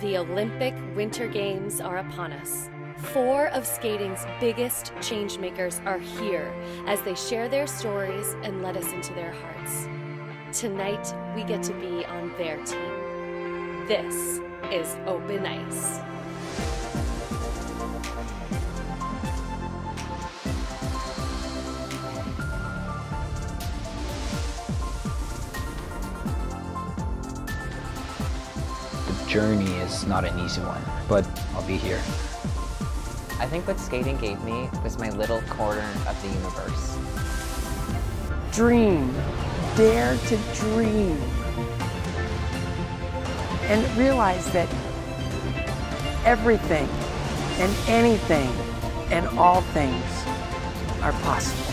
The Olympic Winter Games are upon us. Four of skating's biggest changemakers are here as they share their stories and let us into their hearts. Tonight, we get to be on their team. This is Open Ice. Journey is not an easy one, but I'll be here. I think what skating gave me was my little corner of the universe. Dream. Dare to dream. And realize that everything and anything and all things are possible.